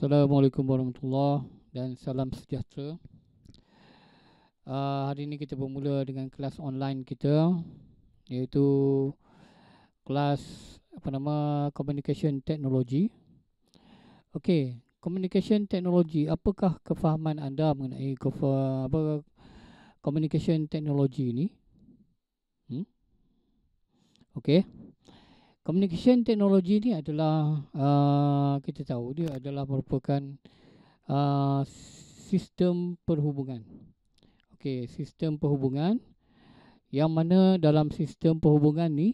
Assalamualaikum warahmatullahi dan salam sejahtera. Uh, hari ini kita bermula dengan kelas online kita iaitu kelas apa nama communication technology. Okey, communication technology apakah kefahaman anda mengenai kefa, apa communication technology ini? Hmm? Okey. Communication technology ni adalah uh, kita tahu dia adalah merupakan uh, sistem perhubungan. Okey, sistem perhubungan yang mana dalam sistem perhubungan ni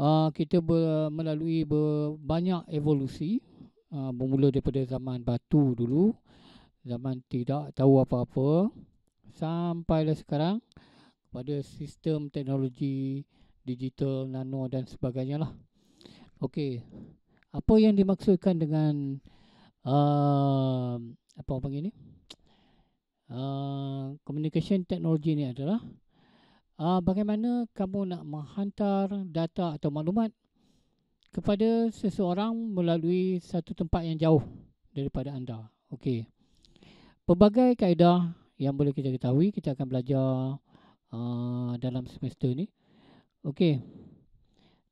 uh, kita ber, melalui ber, banyak evolusi uh, bermula daripada zaman batu dulu, zaman tidak tahu apa-apa sampailah sekarang pada sistem teknologi digital, nano dan sebagainya lah. Okey, apa yang dimaksudkan dengan uh, apa orang panggil ni? Uh, communication technology ni adalah uh, bagaimana kamu nak menghantar data atau maklumat kepada seseorang melalui satu tempat yang jauh daripada anda. Okey. Pelbagai kaedah yang boleh kita ketahui kita akan belajar uh, dalam semester ni. Okey.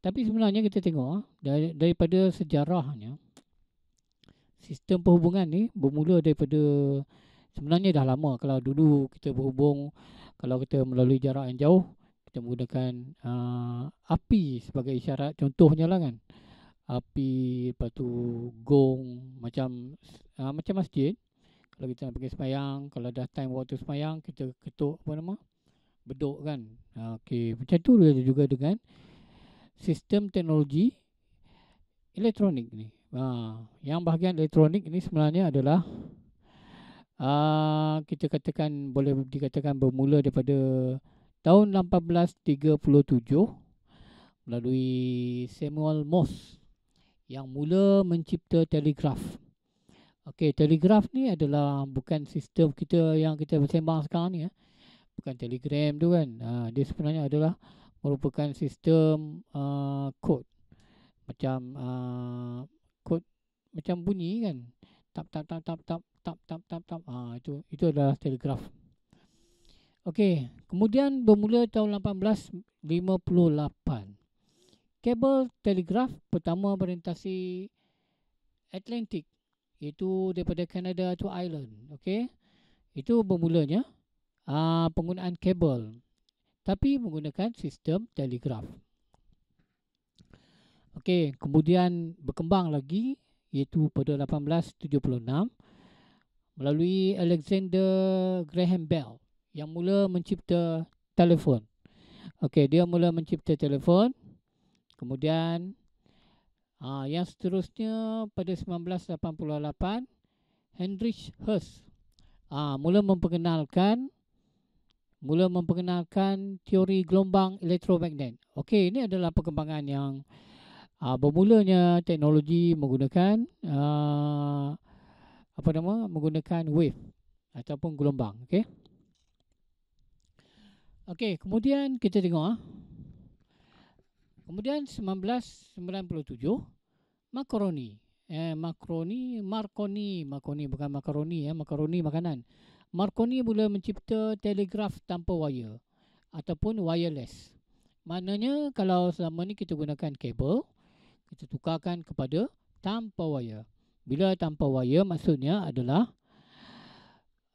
Tapi sebenarnya kita tengok ah, dari, daripada sejarahnya sistem perhubungan ni bermula daripada sebenarnya dah lama. Kalau dulu kita berhubung kalau kita melalui jarak yang jauh kita menggunakan uh, api sebagai isyarat. Contohnya lah kan api lepas tu gong macam uh, macam masjid. Kalau kita nak pergi semayang kalau dah time waktu semayang kita ketuk apa nama bedok kan. Ha, Okey, macam tu juga dengan sistem teknologi elektronik ni. Ha, yang bahagian elektronik ini sebenarnya adalah uh, kita katakan boleh dikatakan bermula daripada tahun 1837 melalui Samuel Morse yang mula mencipta telegraf. Okey, telegraf ni adalah bukan sistem kita yang kita bersembang sekarang ni. Eh bukan telegram tu kan. Uh, dia sebenarnya adalah merupakan sistem uh, kod macam uh, kod macam bunyi kan. Tap tap tap tap tap tap tap tap tap. Ah itu itu adalah telegraf okey kemudian bermula tahun 1858 kabel telegraf pertama merintasi Atlantik iaitu daripada Canada to Ireland. Okey itu bermulanya uh, penggunaan kabel tapi menggunakan sistem telegraf. Okey, kemudian berkembang lagi iaitu pada 1876 melalui Alexander Graham Bell yang mula mencipta telefon. Okey, dia mula mencipta telefon. Kemudian uh, yang seterusnya pada 1988 Heinrich Hertz uh, mula memperkenalkan mula memperkenalkan teori gelombang elektromagnet. Okey, ini adalah perkembangan yang uh, bermulanya teknologi menggunakan uh, apa nama? menggunakan wave ataupun gelombang, okey. Okey, kemudian kita tengok ah. Kemudian 1997 makaroni. Eh makaroni, marconi, marconi bukan makaroni ya, makaroni makanan. Marconi mula mencipta telegraf tanpa wire ataupun wireless. Maknanya kalau selama ni kita gunakan kabel, kita tukarkan kepada tanpa wire. Bila tanpa wire maksudnya adalah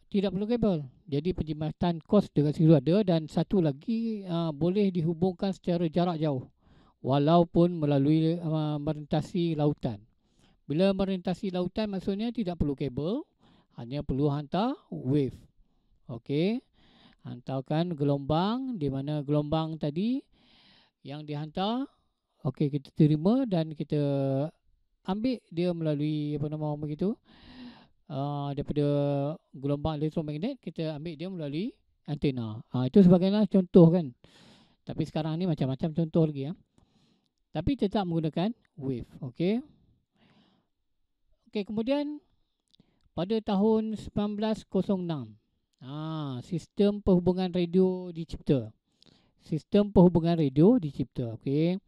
tidak perlu kabel. Jadi penjimatan kos dekat situ ada dan satu lagi uh, boleh dihubungkan secara jarak jauh walaupun melalui uh, merintasi lautan. Bila merintasi lautan maksudnya tidak perlu kabel, hanya perlu hantar wave. Okey. Hantarkan gelombang di mana gelombang tadi yang dihantar okey kita terima dan kita ambil dia melalui apa nama begitu uh, daripada gelombang elektromagnet kita ambil dia melalui antena. Ha, itu sebagainya contoh kan. Tapi sekarang ni macam-macam contoh lagi ya. Tapi tetap menggunakan wave. Okey. Okey kemudian pada tahun 1906 ha, sistem perhubungan radio dicipta sistem perhubungan radio dicipta okey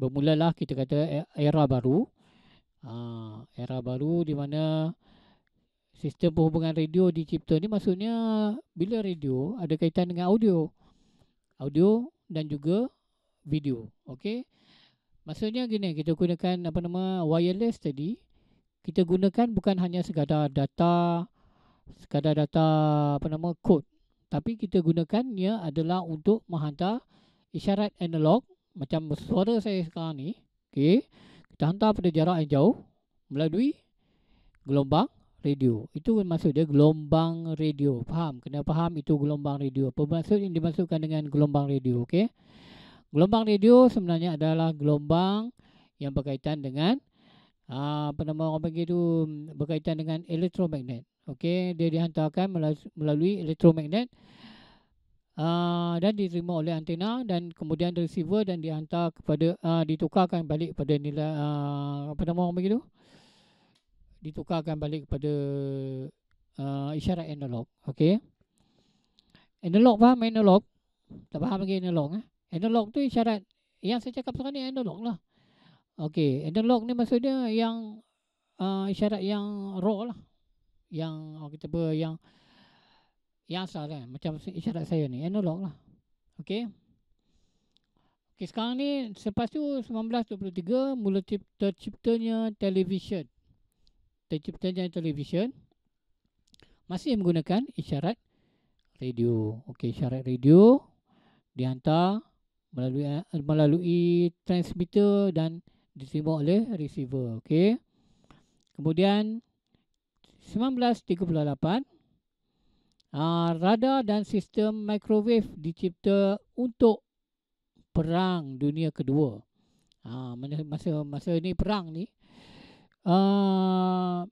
bermulalah kita kata e, era baru Uh, era baru di mana sistem perhubungan radio dicipta ni maksudnya bila radio ada kaitan dengan audio. Audio dan juga video. Okey. Maksudnya gini, kita gunakan apa nama wireless tadi. Kita gunakan bukan hanya sekadar data sekadar data apa nama kod tapi kita gunakannya adalah untuk menghantar isyarat analog. Macam suara saya sekarang ni okey kita hantar pada jarak yang jauh melalui gelombang radio. Itu maksud dia gelombang radio. Faham? Kena faham itu gelombang radio. Apa maksud yang dimaksudkan dengan gelombang radio okey? Gelombang radio sebenarnya adalah gelombang yang berkaitan dengan uh, apa nama orang panggil itu berkaitan dengan elektromagnet Okey, dia dihantarkan melalui elektromagnet uh, dan diterima oleh antena dan kemudian receiver dan dihantar kepada uh, ditukarkan balik kepada nilai uh, apa nama orang begitu? Ditukarkan balik kepada uh, isyarat analog. Okey. Analog faham analog? Tak faham lagi analog eh? Analog tu isyarat yang saya cakap sekarang ni analog lah. Okey, analog ni maksudnya yang uh, isyarat yang raw lah. Yang kita ber yang yang asal kan. Macam isyarat saya ni analog lah. Okey. Okey sekarang ni selepas tu 1923 mula terciptanya televisyen terciptanya televisyen masih menggunakan isyarat radio. Okey isyarat radio dihantar melalui melalui transmitter dan diterima oleh receiver okey kemudian 1938 uh, radar dan sistem microwave dicipta untuk perang dunia kedua. Uh, masa masa ini perang ni uh,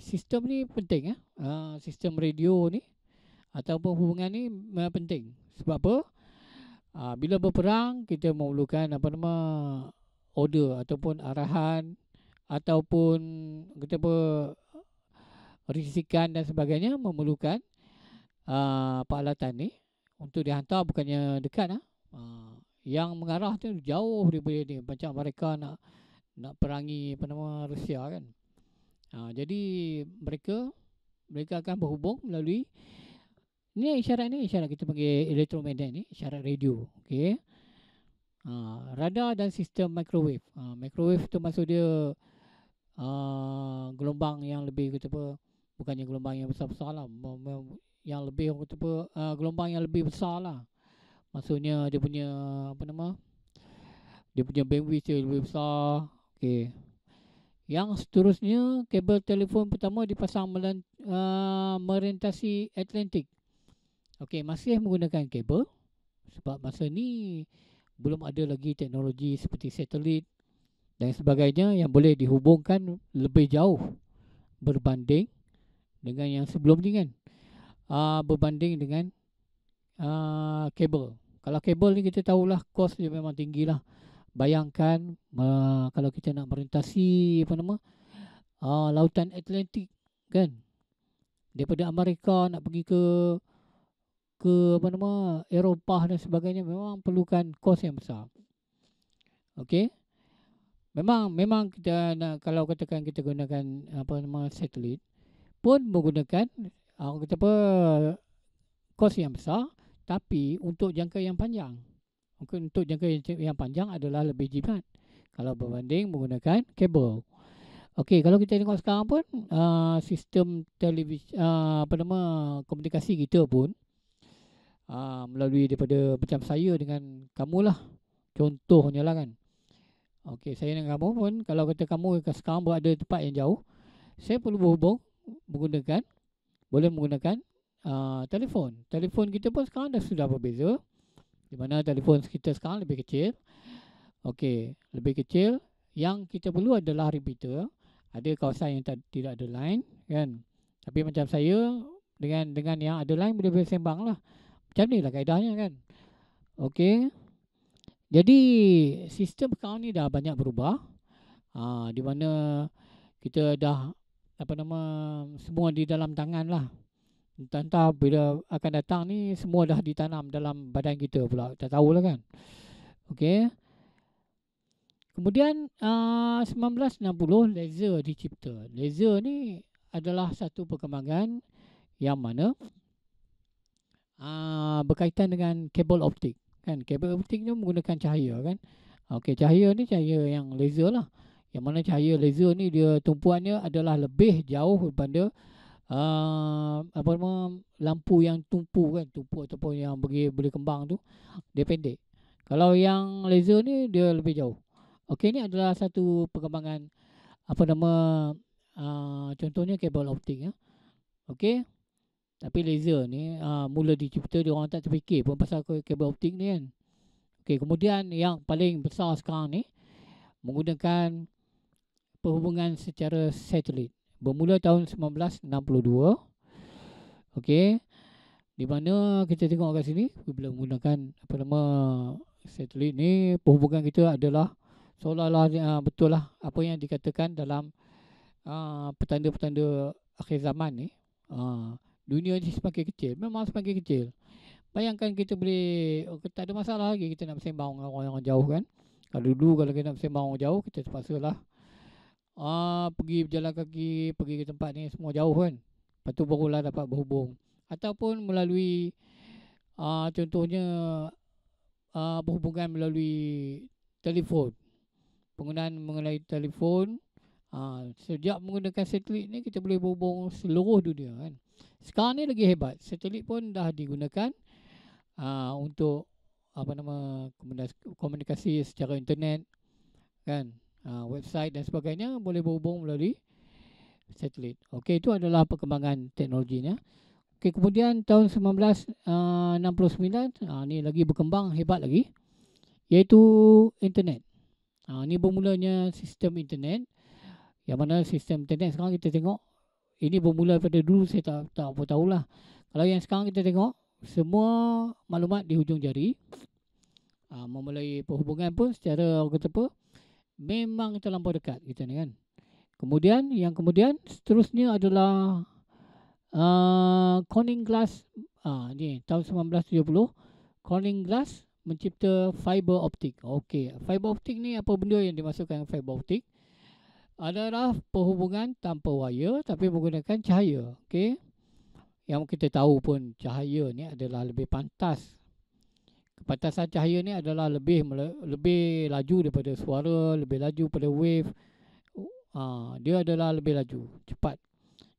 sistem ni penting eh. Uh, sistem radio ni ataupun hubungan ni uh, penting. Sebab apa? Uh, bila berperang kita memerlukan apa nama order ataupun arahan ataupun kita apa risikan dan sebagainya memerlukan uh, peralatan ni untuk dihantar bukannya dekat ah. Uh, yang mengarah tu jauh daripada ni. Macam mereka nak nak perangi apa nama Rusia kan. Uh, jadi mereka mereka akan berhubung melalui ni isyarat ni isyarat kita panggil elektromagnet ni isyarat radio okey uh, radar dan sistem microwave. Uh, microwave tu maksud dia uh, gelombang yang lebih kita apa bukannya gelombang yang besar-besar lah yang lebih kata apa uh, gelombang yang lebih besar lah. Maksudnya dia punya apa nama dia punya bandwidth dia lebih besar. Okey. Yang seterusnya kabel telefon pertama dipasang melan, uh, merentasi Atlantik okey masih menggunakan kabel sebab masa ni belum ada lagi teknologi seperti satelit dan sebagainya yang boleh dihubungkan lebih jauh berbanding dengan yang sebelum ni kan. Uh, berbanding dengan uh, kabel. Kalau kabel ni kita tahulah kos dia memang tinggi lah bayangkan uh, kalau kita nak merintasi apa nama uh, lautan Atlantik kan. Daripada Amerika nak pergi ke ke apa nama Eropah dan sebagainya memang perlukan kos yang besar. Okey? Memang memang kita nak kalau katakan kita gunakan apa nama satelit pun menggunakan uh, kata apa kos yang besar tapi untuk jangka yang panjang. Mungkin untuk jangka yang panjang adalah lebih jimat. Kalau berbanding menggunakan kabel. Okey kalau kita tengok sekarang pun uh, sistem televisi uh, apa nama komunikasi kita pun uh, melalui daripada macam saya dengan kamu lah contohnya lah kan okey saya dengan kamu pun kalau kata kamu sekarang berada tempat yang jauh saya perlu berhubung menggunakan boleh menggunakan uh, telefon. Telefon kita pun sekarang dah sudah berbeza. Di mana telefon kita sekarang lebih kecil. Okey, lebih kecil. Yang kita perlu adalah repeater. Ada kawasan yang tak, tidak ada line, kan? Tapi macam saya dengan dengan yang ada line boleh bersembang lah. Macam ni lah kaedahnya kan. Okey. Jadi sistem sekarang ni dah banyak berubah. Uh, di mana kita dah apa nama semua di dalam tangan lah entah-entah bila akan datang ni semua dah ditanam dalam badan kita pula tak tahulah kan okey Kemudian uh, 1960 laser dicipta. Laser ni adalah satu perkembangan yang mana uh, berkaitan dengan kabel optik. Kan kabel optik ni menggunakan cahaya kan. Okey, cahaya ni cahaya yang laser lah. Yang mana cahaya laser ni dia tumpuannya adalah lebih jauh daripada uh, apa nama lampu yang tumpu kan, tumpu ataupun yang boleh boleh kembang tu dia pendek. Kalau yang laser ni dia lebih jauh. Okey ni adalah satu perkembangan apa nama uh, contohnya kabel optik ya. Okey. Tapi laser ni uh, mula dicipta dia orang tak terfikir pun pasal kabel optik ni kan. Okey, kemudian yang paling besar sekarang ni menggunakan perhubungan secara satelit. Bermula tahun 1962. Okey. Di mana kita tengok kat sini bila menggunakan apa nama satelit ni perhubungan kita adalah seolah-olah uh, betul lah apa yang dikatakan dalam uh, petanda-petanda akhir zaman ni uh, dunia ni semakin kecil. Memang semakin kecil. Bayangkan kita boleh oh, tak ada masalah lagi. Kita nak bersembang dengan orang yang jauh kan? Kalau dulu kalau kita nak bersembang orang jauh kita terpaksa lah. Uh, pergi berjalan kaki pergi ke tempat ni semua jauh kan? Lepas tu barulah dapat berhubung. Ataupun melalui uh, contohnya uh, berhubungan melalui telefon. Penggunaan mengenai telefon ha, sejak menggunakan satelit ni kita boleh berhubung seluruh dunia kan sekarang ni lagi hebat satelit pun dah digunakan ha, untuk apa nama komunikasi secara internet kan ha, website dan sebagainya boleh berhubung melalui satelit okey itu adalah perkembangan teknologinya okey kemudian tahun 1969 ha, ni lagi berkembang hebat lagi iaitu internet Ha, ini bermulanya sistem internet. Yang mana sistem internet sekarang kita tengok. Ini bermula pada dulu saya tak, tak apa tahulah. Kalau yang sekarang kita tengok. Semua maklumat di hujung jari. Ha, memulai perhubungan pun secara kata apa. Memang terlampau dekat kita ni kan. Kemudian yang kemudian seterusnya adalah uh, Corning Glass. Ha, ni tahun 1970. Corning Glass mencipta fiber optik. Okey, fiber optik ni apa benda yang dimasukkan fiber optik? Adalah perhubungan tanpa wire tapi menggunakan cahaya. Okey. Yang kita tahu pun cahaya ni adalah lebih pantas. Kepantasan cahaya ni adalah lebih lebih laju daripada suara, lebih laju pada wave. Ha, dia adalah lebih laju, cepat.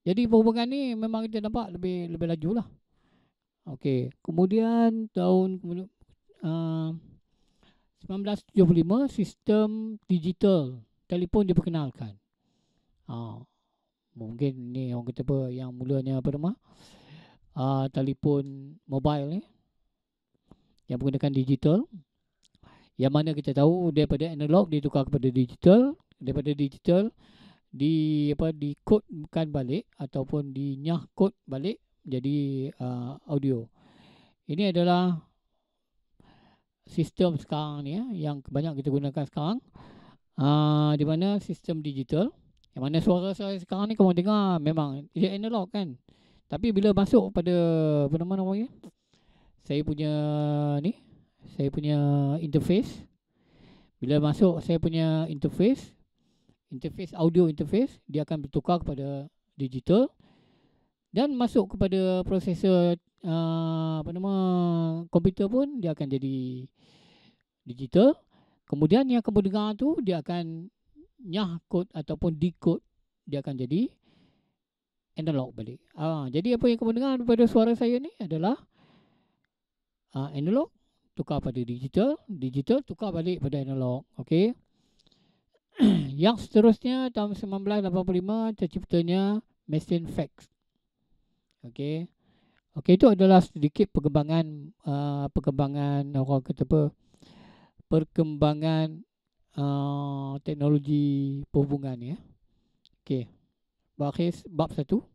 Jadi perhubungan ni memang kita nampak lebih lebih laju lah. Okey, kemudian tahun kemudian 1975 uh, sistem digital telefon diperkenalkan. Uh, mungkin ni orang kata apa yang mulanya apa nama? Uh, telefon mobile ni yang menggunakan digital. Yang mana kita tahu daripada analog ditukar kepada digital, daripada digital di apa di kod bukan balik ataupun dinyah kod balik jadi uh, audio. Ini adalah sistem sekarang ni ya, yang banyak kita gunakan sekarang uh, di mana sistem digital? Yang mana suara saya sekarang ni kamu dengar memang dia analog kan? Tapi bila masuk pada apa nama namanya? Saya punya ni saya punya interface. Bila masuk saya punya interface interface audio interface dia akan bertukar kepada digital. Dan masuk kepada prosesor uh, apa nama komputer pun dia akan jadi digital. Kemudian yang kamu dengar tu dia akan nyah kod ataupun decode dia akan jadi analog balik. Ah, jadi apa yang kamu dengar daripada suara saya ni adalah uh, analog tukar pada digital, digital tukar balik pada analog. Okey. yang seterusnya tahun 1985 terciptanya mesin fax. Okey. Okey itu adalah sedikit perkembangan uh, perkembangan orang kata apa perkembangan uh, teknologi perhubungan ya. Okey. Bab satu.